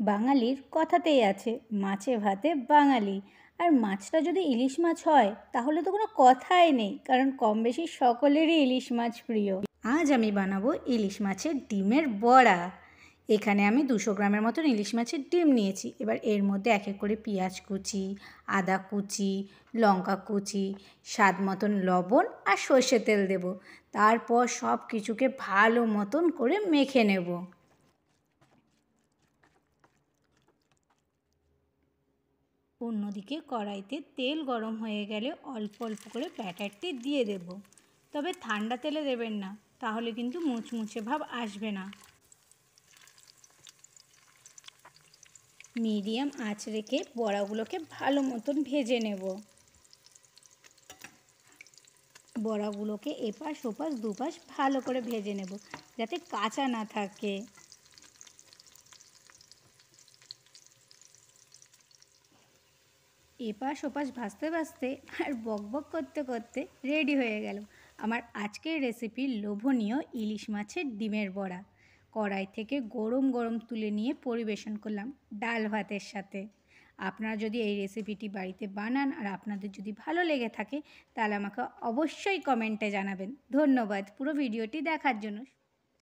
বাঙালির কথাতেই আছে, মাছে ভাতে বাঙালি। আর মাছটা যদি ইলিশ মাছ হয়, তাহলে তো কোনো কথাই নেই, কারণ কম বেশি সকলেরই ইলিশ মাছ প্রিয়। আজ আমি বানাবো ইলিশ মাছের ডিমের বড়া। এখানে আমি দুশো গ্রামের মতন ইলিশ মাছের ডিম নিয়েছি। এবার এর মধ্যে এক এক করে পেঁয়াজ কুচি, আদা কুচি, লঙ্কা কুচি, স্বাদ মতন লবণ আর সর্ষে তেল দেব। তারপর সব কিছুকে ভালো মতন করে মেখে নেব। অন্যদিকে কড়াইতে তেল গরম হয়ে গেলে অল্প অল্প করে ব্যাটারটি দিয়ে দেব। তবে ঠান্ডা তেলে দেবেন না, তাহলে কিন্তু মুচমুচে ভাব আসবে না। মিডিয়াম আঁচ রেখে বড়াগুলোকে ভালো মতন ভেজে নেব। বড়াগুলোকে এপাশ ওপাশ দুপাশ ভালো করে ভেজে নেব, যাতে কাঁচা না থাকে। এপাশ ওপাশ ভাজতে ভাজতে আর বক বক করতে করতে রেডি হয়ে গেল। আমার আজকের রেসিপি লোভনীয় ইলিশ মাছের ডিমের বড়া। কড়াই থেকে গরম গরম তুলে নিয়ে পরিবেশন করলাম ডাল ভাতের সাথে। আপনারা যদি এই রেসিপিটি বাড়িতে বানান আর আপনাদের যদি ভালো লেগে থাকে, তাহলে আমাকে অবশ্যই কমেন্টে জানাবেন। ধন্যবাদ পুরো ভিডিওটি দেখার জন্য।